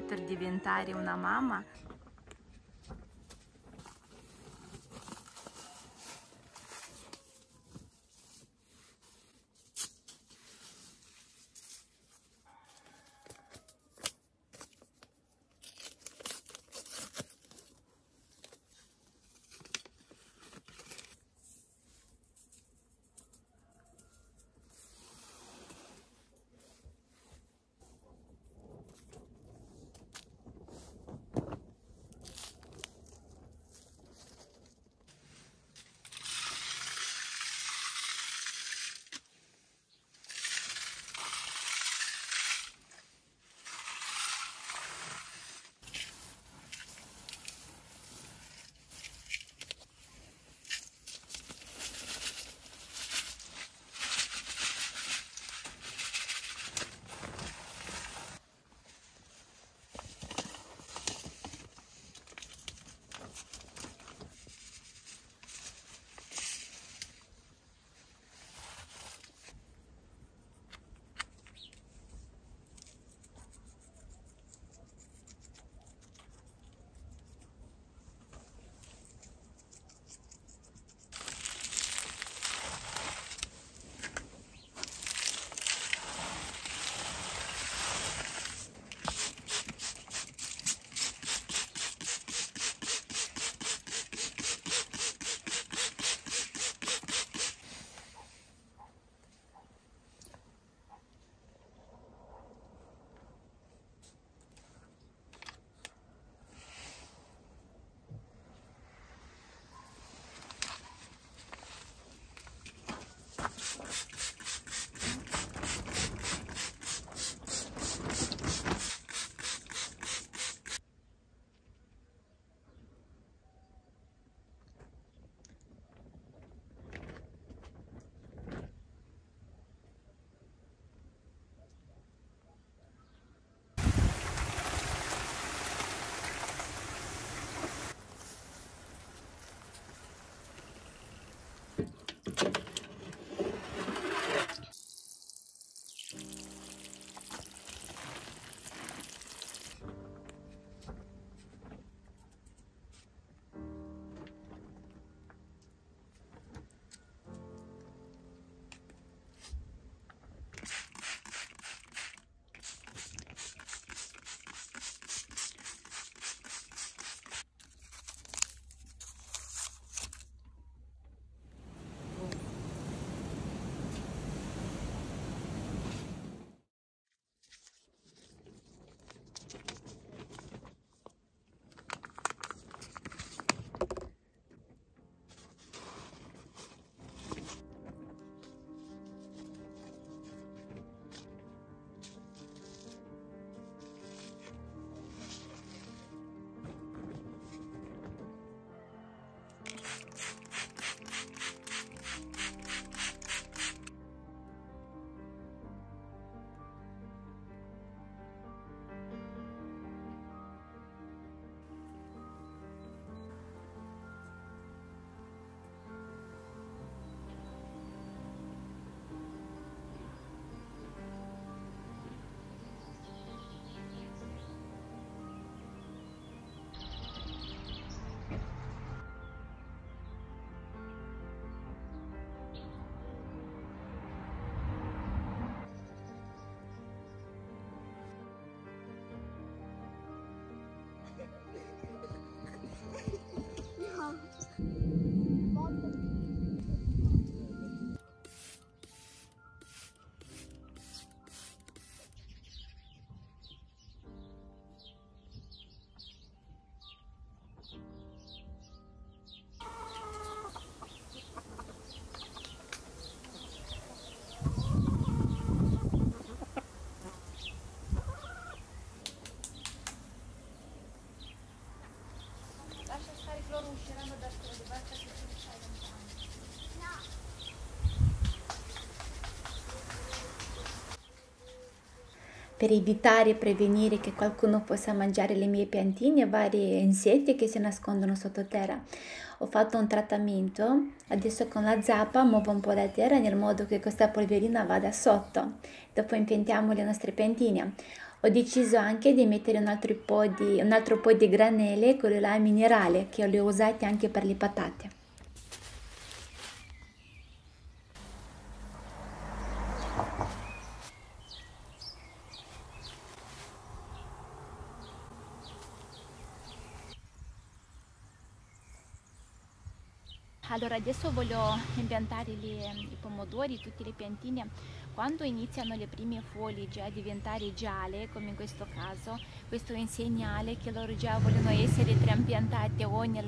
per diventare una mamma per evitare e prevenire che qualcuno possa mangiare le mie piantine e vari insetti che si nascondono sottoterra. Ho fatto un trattamento, adesso con la zappa muovo un po' la terra nel modo che questa polverina vada sotto. Dopo impiantiamo le nostre piantine. Ho deciso anche di mettere un altro po' di, un altro po di granele, quello là minerale, che ho usate anche per le patate. Allora adesso voglio impiantare le, i pomodori, tutte le piantine. Quando iniziano le prime foglie già a diventare gialle, come in questo caso, questo è un segnale che loro già vogliono essere trapiantate o nel,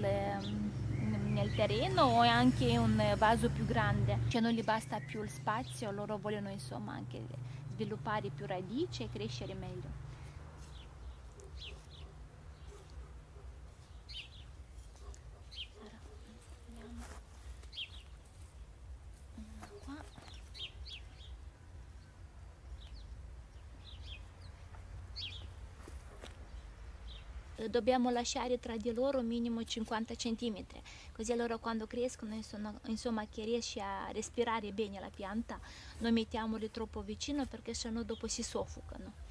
nel terreno o anche in un vaso più grande. Cioè non gli basta più il spazio, loro vogliono insomma anche sviluppare più radici e crescere meglio. Dobbiamo lasciare tra di loro minimo 50 cm, così allora quando crescono insomma, insomma che riesce a respirare bene la pianta, non mettiamoli troppo vicino perché sennò dopo si soffocano.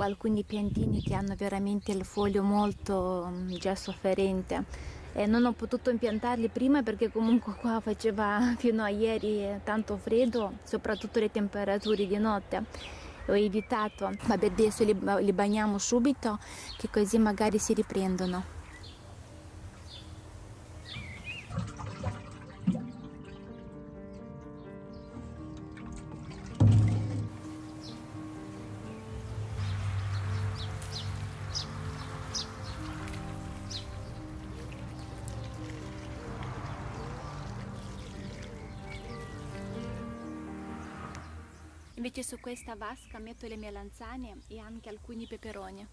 O alcuni piantini che hanno veramente il foglio molto mm, già sofferente. E non ho potuto impiantarli prima perché comunque qua faceva fino a ieri tanto freddo, soprattutto le temperature di notte. Ho evitato, ma adesso li, li bagniamo subito che così magari si riprendono. Invece su questa vasca metto le melanzane e anche alcuni peperoni.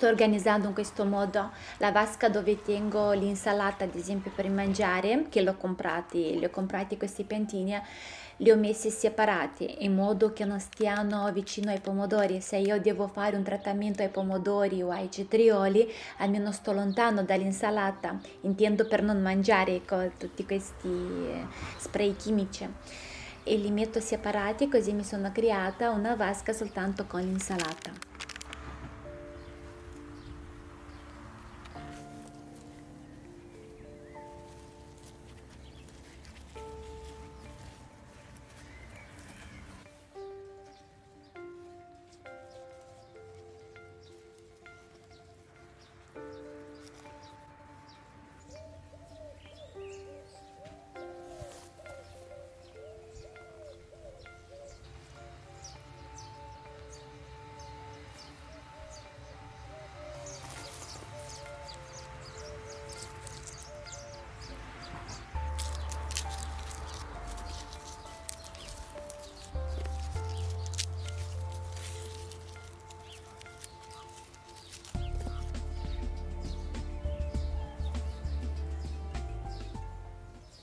Sto organizzando in questo modo. La vasca dove tengo l'insalata, ad esempio per mangiare, che l'ho comprati, li ho comprati questi piantini, li ho messi separati in modo che non stiano vicino ai pomodori. Se io devo fare un trattamento ai pomodori o ai cetrioli, almeno sto lontano dall'insalata. Intendo per non mangiare tutti questi eh, spray chimici e li metto separati così mi sono creata una vasca soltanto con l'insalata.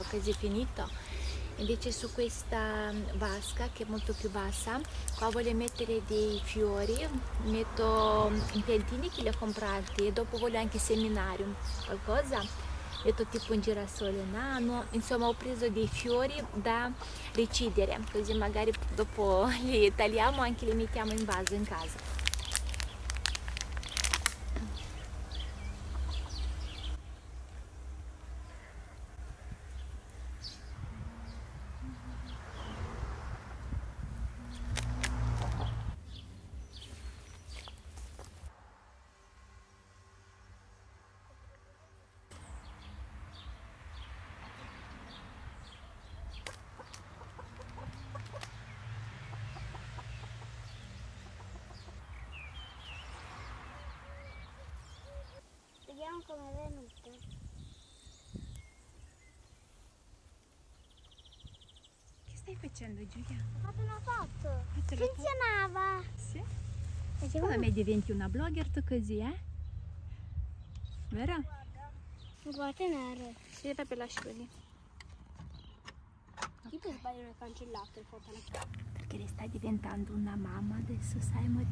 Quasi finito invece su questa mm, vasca che è molto più bassa qua voglio mettere dei fiori metto mm, i piantini che li ho comprati e dopo voglio anche seminare qualcosa. Metto tipo un girasole nano insomma ho preso dei fiori da decidere così magari dopo li tagliamo anche li mettiamo in vaso in casa Vediamo come è venuta. Che stai facendo Giulia? Ho fatto una foto. Foto? Funzionava. Sì. Vediamo. Secondo me diventi una blogger tu così, eh? Vero? Guarda è nero. Sì, proprio lascio lì. Io per sbaglio l'ho cancellato il foto. Perché lei sta diventando una mamma adesso, sai amore?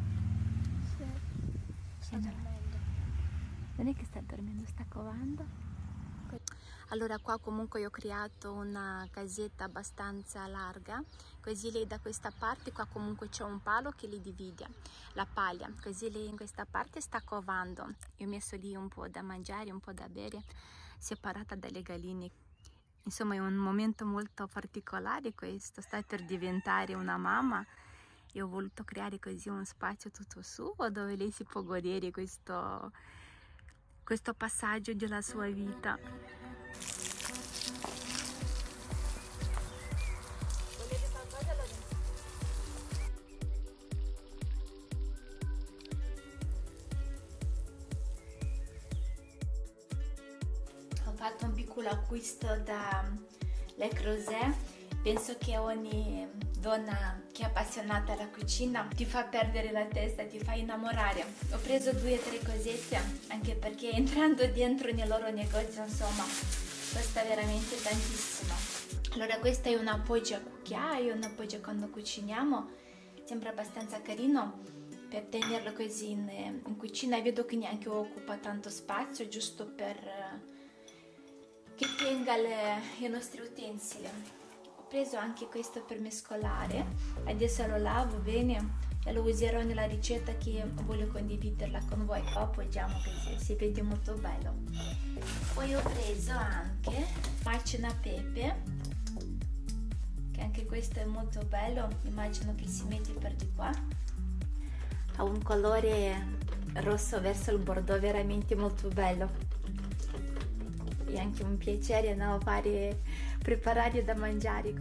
Sì. Non è che sta dormendo, sta covando. Allora qua comunque io ho creato una casetta abbastanza larga, così lei da questa parte, qua comunque c'è un palo che li divide, la paglia, così lei in questa parte sta covando. Io ho messo lì un po' da mangiare, un po' da bere, separata dalle galline. Insomma è un momento molto particolare questo, sta per diventare una mamma e ho voluto creare così un spazio tutto suo dove lei si può godere questo, questo passaggio della sua vita. Ho fatto un piccolo acquisto da Le Creuset. Penso che ogni donna che è appassionata alla cucina ti fa perdere la testa, ti fa innamorare. Ho preso due o tre cosette, anche perché entrando dentro nel loro negozio, insomma, costa veramente tantissimo. Allora questa è una poggia cucchiaio, una poggia quando cuciniamo, sembra abbastanza carino per tenerlo così in, in cucina. Vedo che neanche occupa tanto spazio, giusto per eh, che tenga le- i nostri utensili. Preso anche questo per mescolare, adesso lo lavo bene e lo userò nella ricetta che voglio condividerla con voi. Lo appoggiamo così, si vede molto bello. Poi ho preso anche macina pepe, che anche questo è molto bello, immagino che si mette per di qua. Ha un colore rosso verso il bordeaux veramente molto bello. È anche un piacere no, fare, preparare da mangiare.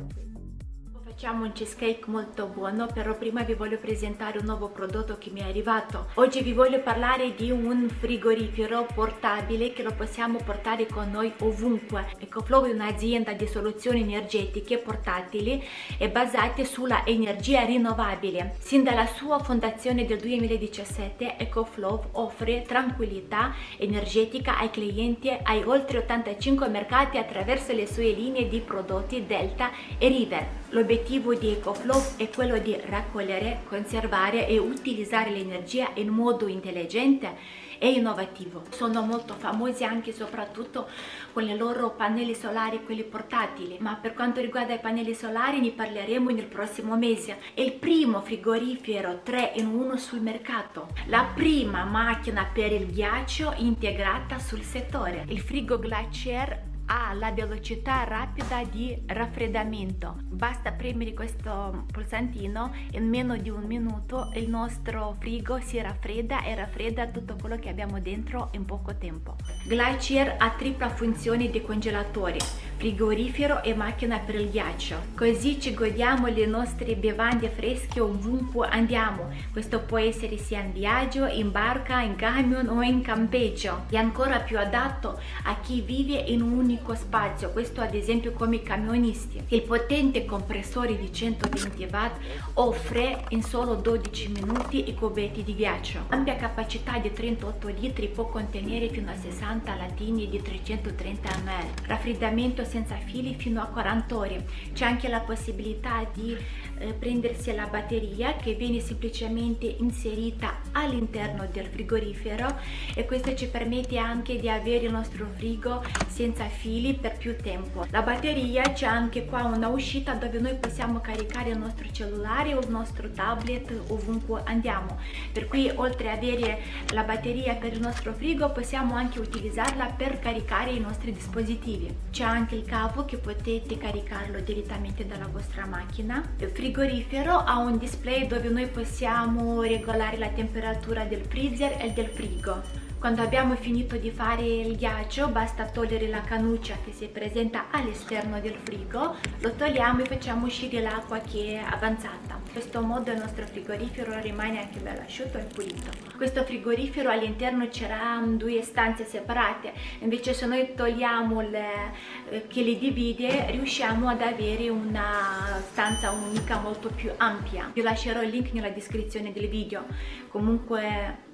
Facciamo un cheesecake molto buono, però prima vi voglio presentare un nuovo prodotto che mi è arrivato. Oggi vi voglio parlare di un frigorifero portabile che lo possiamo portare con noi ovunque. EcoFlow è un'azienda di soluzioni energetiche portatili e basate sulla energia rinnovabile. Sin dalla sua fondazione del 2017, EcoFlow offre tranquillità energetica ai clienti ai oltre 85 mercati attraverso le sue linee di prodotti Delta e River. L'obiettivo di EcoFlow è quello di raccogliere, conservare e utilizzare l'energia in modo intelligente e innovativo. Sono molto famosi anche e soprattutto con i loro pannelli solari, quelli portatili, ma per quanto riguarda i pannelli solari ne parleremo nel prossimo mese. È il primo frigorifero 3 in 1 sul mercato, la prima macchina per il ghiaccio integrata sul settore. Il frigo Glacier ha la velocità rapida di raffreddamento. Basta premere questo pulsantino in meno di un minuto il nostro frigo si raffredda e raffredda tutto quello che abbiamo dentro in poco tempo. Glacier ha tripla funzione di congelatore, frigorifero e macchina per il ghiaccio. Così ci godiamo le nostre bevande fresche ovunque andiamo. Questo può essere sia in viaggio, in barca, in camion o in campeggio. È ancora più adatto a chi vive in un unico spazio, questo ad esempio come i camionisti. Il potente compressore di 120 watt offre in solo 12 minuti i cubetti di ghiaccio. Ampia capacità di 38 litri può contenere fino a 60 latini di 330 ml. Raffreddamento senza fili fino a 40 ore. C'è anche la possibilità di eh, prendersi la batteria che viene semplicemente inserita all'interno del frigorifero e questo ci permette anche di avere il nostro frigo senza fili per più tempo. La batteria c'è anche qua una uscita dove noi possiamo caricare il nostro cellulare o il nostro tablet ovunque andiamo. Per cui oltre ad avere la batteria per il nostro frigo possiamo anche utilizzarla per caricare i nostri dispositivi. C'è anche il cavo che potete caricarlo direttamente dalla vostra macchina. Frigorifero ha un display dove noi possiamo regolare la temperatura del freezer e del frigo. Quando abbiamo finito di fare il ghiaccio basta togliere la canuccia che si presenta all'esterno del frigo, lo togliamo e facciamo uscire l'acqua che è avanzata. In questo modo il nostro frigorifero rimane anche bello asciutto e pulito. Questo frigorifero all'interno c'era due stanze separate, invece se noi togliamo le, eh, che le divide riusciamo ad avere una stanza unica molto più ampia. Vi lascerò il link nella descrizione del video. Comunque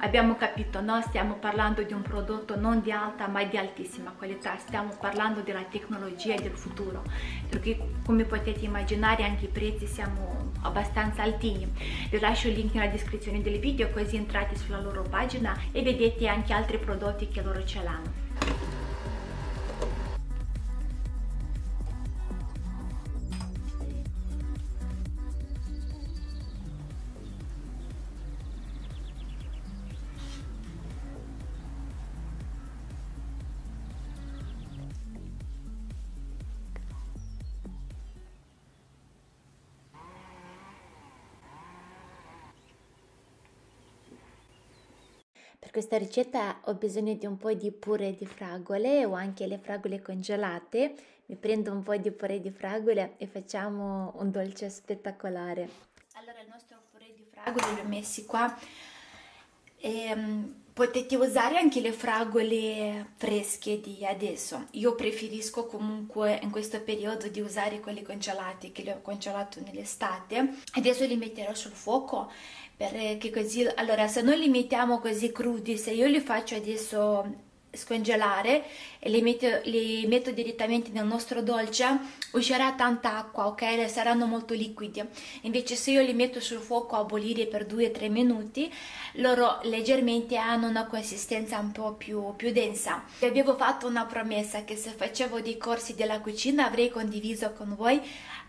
abbiamo capito, no? stiamo parlando di un prodotto non di alta ma di altissima qualità, stiamo parlando della tecnologia del futuro, perché come potete immaginare anche i prezzi siamo abbastanza altini. Vi lascio il link nella descrizione del video così entrate sulla loro pagina e vedete anche altri prodotti che loro ce l'hanno. Questa ricetta ho bisogno di un po' di purè di fragole o anche le fragole congelate. Mi prendo un po' di purè di fragole e facciamo un dolce spettacolare. Allora il nostro purè di fragole li ho messi qua. E, um, potete usare anche le fragole fresche di adesso. Io preferisco comunque in questo periodo di usare quelle congelate che le ho congelato nell'estate. Adesso li metterò sul fuoco perché così allora se noi li mettiamo così crudi se io li faccio adesso scongelare e li metto, li metto direttamente nel nostro dolce uscirà tanta acqua ok? Saranno molto liquidi. Invece se io li metto sul fuoco a bollire per 2-3 minuti loro leggermente hanno una consistenza un po' più, più densa. Vi avevo fatto una promessa che se facevo dei corsi della cucina avrei condiviso con voi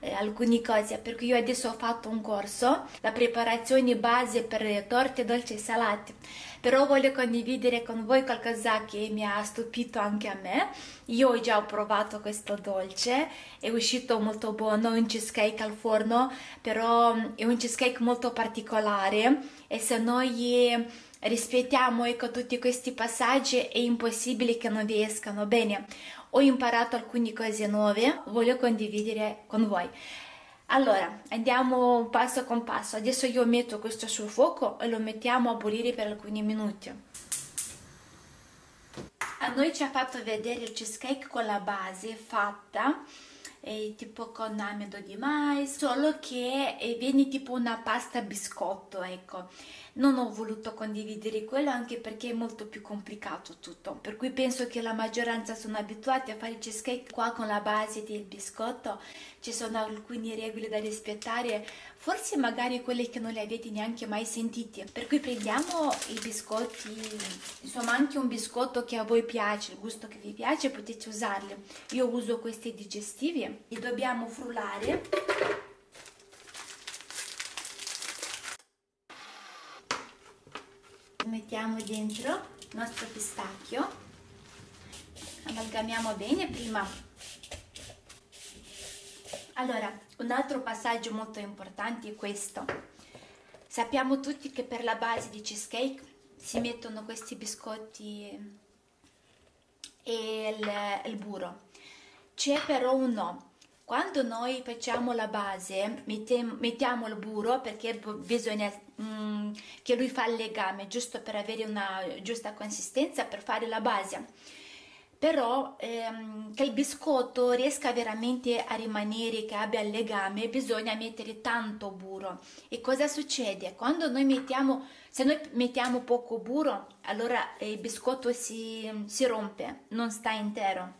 eh, alcune cose perché io adesso ho fatto un corso la preparazione base per torte dolci e salate però voglio condividere con voi qualcosa che mi ha stupito anche a me io già ho provato questo dolce è uscito molto buono un cheesecake al forno però mm, è un cheesecake molto particolare e se noi rispettiamo ecco tutti questi passaggi è impossibile che non vi escano bene ho imparato alcune cose nuove, voglio condividere con voi. Allora, andiamo passo con passo. Adesso io metto questo sul fuoco e lo mettiamo a bollire per alcuni minuti. A noi ci ha fatto vedere il cheesecake con la base fatta eh, tipo con amido di mais, solo che eh, viene tipo una pasta biscotto, ecco. Non ho voluto condividere quello anche perché è molto più complicato tutto, per cui penso che la maggioranza sono abituati a fare cheesecake. Qua con la base del biscotto, ci sono alcune regole da rispettare, forse magari quelle che non le avete neanche mai sentite. Per cui prendiamo i biscotti, insomma anche un biscotto che a voi piace, il gusto che vi piace, potete usarli. Io uso questi digestivi. Li dobbiamo frullare mettiamo dentro il nostro pistacchio. Amalgamiamo bene prima. Allora un altro passaggio molto importante è questo. Sappiamo tutti che per la base di cheesecake si mettono questi biscotti e il, il burro. C'è però un no quando noi facciamo la base mettiamo il burro perché bisogna mm, che lui fa il legame giusto per avere una giusta consistenza per fare la base. Però ehm, che il biscotto riesca veramente a rimanere che abbia il legame bisogna mettere tanto burro. E cosa succede? Quando noi mettiamo se noi mettiamo poco burro allora il biscotto si, si rompe non sta intero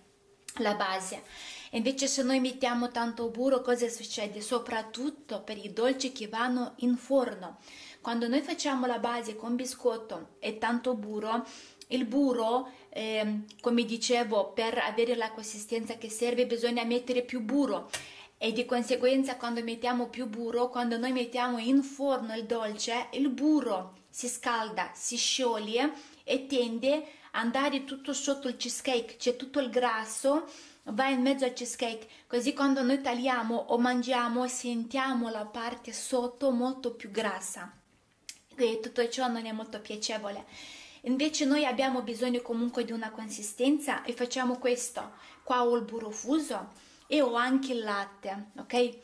la base Invece se noi mettiamo tanto burro cosa succede? Soprattutto per i dolci che vanno in forno. Quando noi facciamo la base con biscotto e tanto burro, il burro, eh, come dicevo, per avere la consistenza che serve bisogna mettere più burro e di conseguenza quando mettiamo più burro, quando noi mettiamo in forno il dolce, il burro si scalda, si scioglie e tende ad andare tutto sotto il cheesecake, c'è tutto il grasso va in mezzo al cheesecake, così quando noi tagliamo o mangiamo sentiamo la parte sotto molto più grassa. E tutto ciò non è molto piacevole. invece noi abbiamo bisogno comunque di una consistenza e facciamo questo qua ho il burro fuso e ho anche il latte ok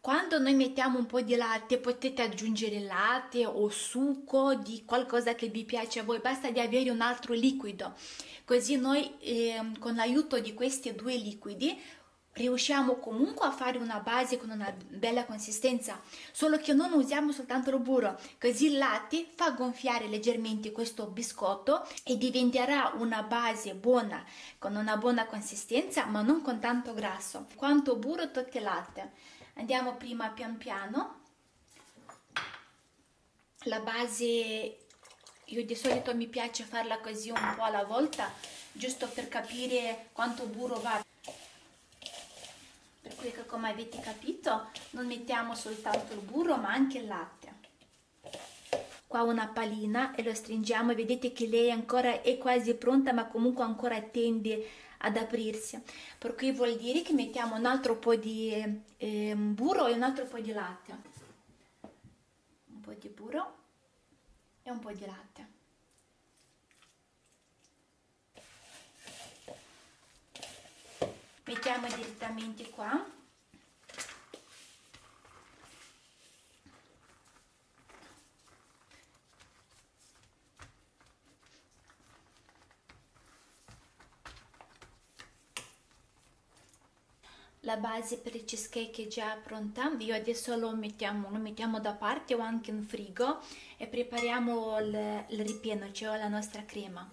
quando noi mettiamo un po' di latte potete aggiungere latte o succo di qualcosa che vi piace a voi, basta di avere un altro liquido. Così noi eh, con l'aiuto di questi due liquidi riusciamo comunque a fare una base con una bella consistenza, solo che non usiamo soltanto il burro, così il latte fa gonfiare leggermente questo biscotto e diventerà una base buona, con una buona consistenza, ma non con tanto grasso. Quanto burro, tocca latte andiamo prima pian piano. La base io di solito mi piace farla così un po' alla volta giusto per capire quanto burro va. Per cui come avete capito non mettiamo soltanto il burro ma anche il latte. Qua una palina e lo stringiamo vedete che lei ancora è quasi pronta ma comunque ancora tende ad aprirsi. Cui vuol dire che mettiamo un altro po' di eh, burro e un altro po' di latte. Un po' di burro e un po' di latte. Mettiamo direttamente qua base per il cheesecake è già pronta io adesso lo mettiamo, lo mettiamo da parte o anche in frigo e prepariamo il, il ripieno cioè la nostra crema.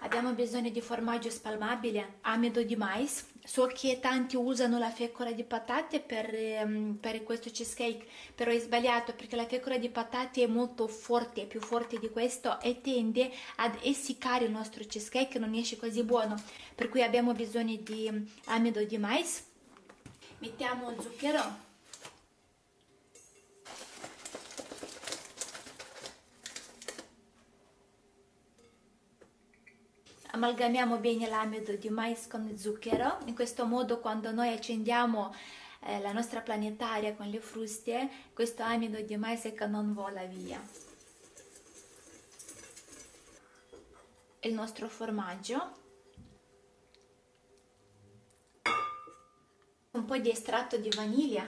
Abbiamo bisogno di formaggio spalmabile amido di mais so che tanti usano la fecola di patate per, um, per questo cheesecake però è sbagliato perché la fecola di patate è molto forte più forte di questo e tende ad essiccare il nostro cheesecake non esce così buono. Per cui abbiamo bisogno di amido di mais. Mettiamo zucchero amalgamiamo bene l'amido di mais con zucchero. In questo modo quando noi accendiamo eh, la nostra planetaria con le fruste questo amido di mais che non vola via. Il nostro formaggio. Un po' di estratto di vaniglia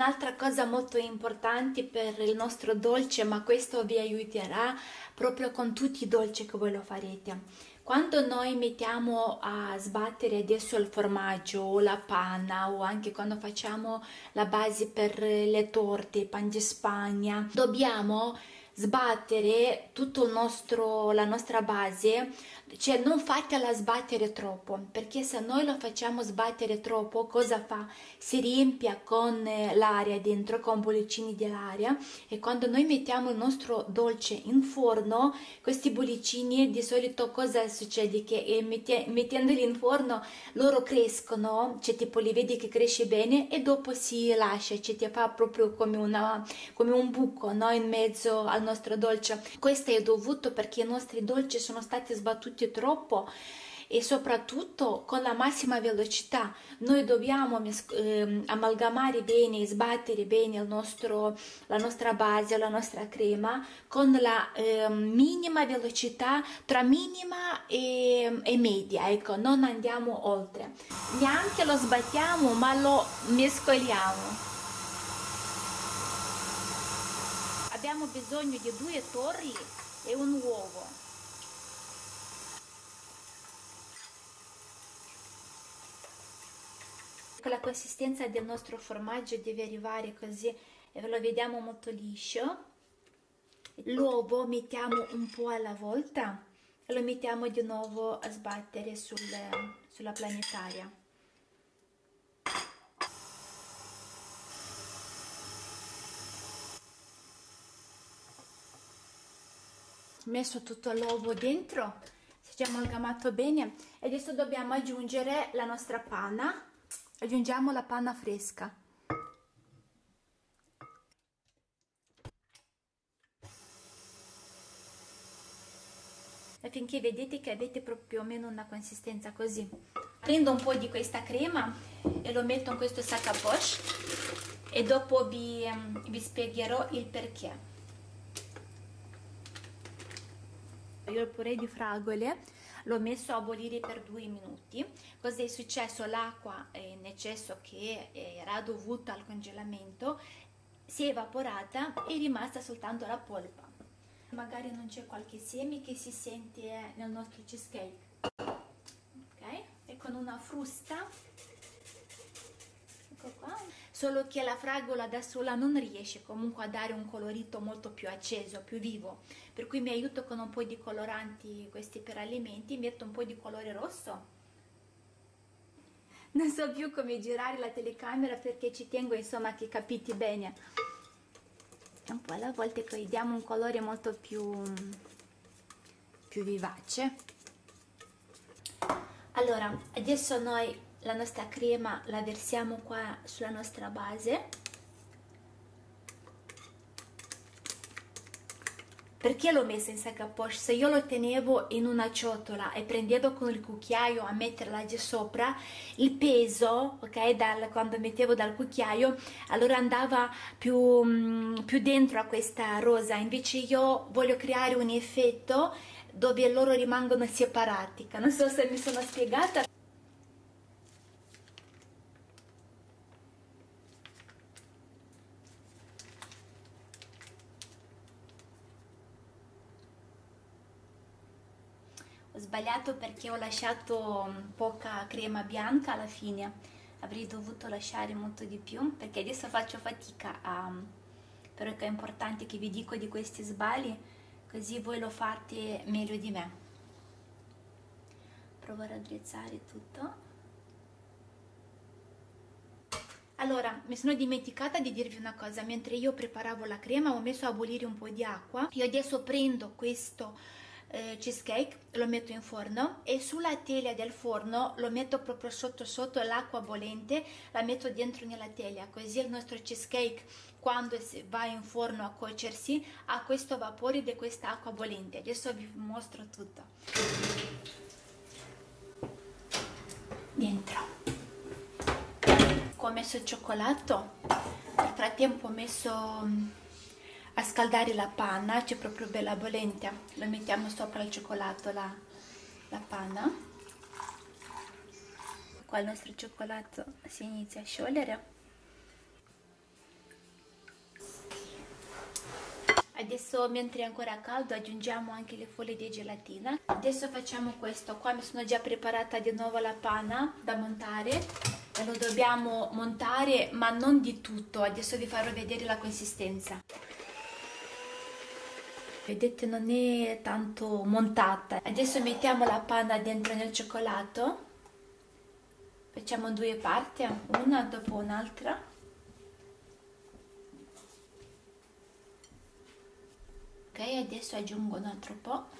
Un'altra cosa molto importante per il nostro dolce, ma questo vi aiuterà proprio con tutti i dolci che voi lo farete. Quando noi mettiamo a sbattere adesso il formaggio o la panna o anche quando facciamo la base per le torte, pan di spagna, dobbiamo sbattere tutta la nostra base cioè non fatela sbattere troppo perché se noi lo facciamo sbattere troppo cosa fa? si riempie con eh, l'aria dentro con bollicini dell'aria e quando noi mettiamo il nostro dolce in forno questi bollicini di solito cosa succede? che eh, mettendoli in forno loro crescono cioè tipo li vedi che cresce bene e dopo si lascia cioè ti fa proprio come, una, come un buco no? in mezzo al nostro dolce. Questo è dovuto perché i nostri dolci sono stati sbattuti troppo e soprattutto con la massima velocità. Noi dobbiamo eh, amalgamare bene sbattere bene nostro, la nostra base la nostra crema con la eh, minima velocità tra minima e, e, media ecco non andiamo oltre. Neanche lo sbattiamo ma lo mescoliamo abbiamo bisogno di due torri e un uovo. La consistenza del nostro formaggio deve arrivare così e lo vediamo molto liscio. L'uovo mettiamo un po' alla volta e lo mettiamo di nuovo a sbattere sul, sulla planetaria messo tutto l'uovo dentro si è amalgamato bene e adesso dobbiamo aggiungere la nostra panna. Aggiungiamo la panna fresca. E vedete che avete più o meno una consistenza così. Prendo un po' di questa crema e lo metto in questo sac a poche e dopo vi, vi spiegherò il perché Io il purè di fragole l'ho messo a bollire per due minuti. Cosa è successo? L'acqua in eccesso che era dovuta al congelamento si è evaporata e è rimasta soltanto la polpa. Magari non c'è qualche seme che si sente nel nostro cheesecake. Ok? E con una frusta ecco qua solo che la fragola da sola non riesce comunque a dare un colorito molto più acceso, più vivo. Per cui mi aiuto con un po' di coloranti questi per alimenti metto un po' di colore rosso. Non so più come girare la telecamera perché ci tengo insomma che capite bene. Un po' alla volta che diamo un colore molto più più vivace. Allora adesso noi la nostra crema la versiamo qua sulla nostra base perché l'ho messa in sac à poche? Se io lo tenevo in una ciotola e prendevo con il cucchiaio a metterla giù sopra, il peso, ok, dal, quando mettevo dal cucchiaio, allora andava più, mm, più dentro a questa rosa. Invece io voglio creare un effetto dove loro rimangono separati. Non so se mi sono spiegata. ho sbagliato perché ho lasciato mm, poca crema bianca alla fine. Avrei dovuto lasciare molto di più perché adesso faccio fatica a però è importante che vi dico di questi sbagli così voi lo fate meglio di me. Provo a raddrizzare tutto. Allora, mi sono dimenticata di dirvi una cosa, mentre io preparavo la crema ho messo a bollire un po' di acqua, io adesso prendo questo eh, cheesecake, lo metto in forno e sulla teglia del forno lo metto proprio sotto sotto l'acqua bollente, la metto dentro nella teglia, così il nostro cheesecake quando va in forno a cuocersi ha questo vapore di questa acqua bollente. Adesso vi mostro tutto. Dentro ho messo il cioccolato nel frattempo ho messo mm, a scaldare la panna c'è proprio bella bollente lo mettiamo sopra il cioccolato la, la panna. Qua il nostro cioccolato si inizia a sciogliere. Adesso mentre è ancora caldo aggiungiamo anche le foglie di gelatina. Adesso facciamo questo. Qua mi sono già preparata di nuovo la panna da montare. Lo dobbiamo montare ma non di tutto. Adesso vi farò vedere la consistenza vedete non è tanto montata. Adesso mettiamo la panna dentro nel cioccolato. Facciamo due parti una dopo un'altra. Ok adesso aggiungo un altro po'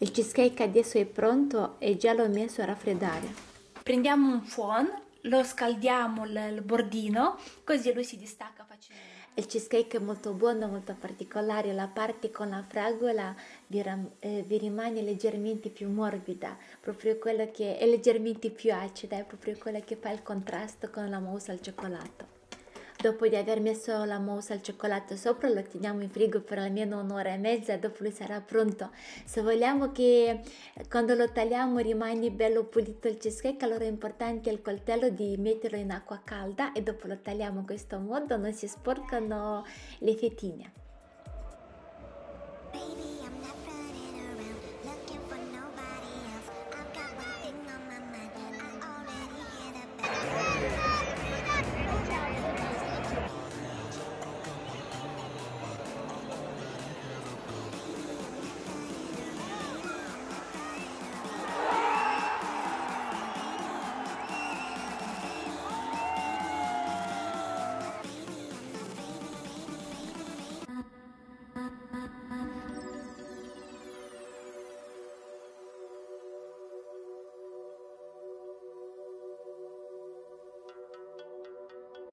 il cheesecake adesso è pronto e già l'ho messo a raffreddare. Prendiamo un phon, lo scaldiamo il bordino, così lui si distacca. Il cheesecake è molto buono, molto particolare, la parte con la fragola vi, eh, vi, rimane leggermente più morbida, proprio quello che è leggermente più acida, è proprio quello che fa il contrasto con la mousse al cioccolato. Dopo di aver messo la mousse al cioccolato sopra lo teniamo in frigo per almeno un'ora e mezza dopo lui sarà pronto. Se vogliamo che quando lo tagliamo rimane bello pulito il cheesecake allora è importante il coltello di metterlo in acqua calda e dopo lo tagliamo in questo modo non si sporcano le fettine.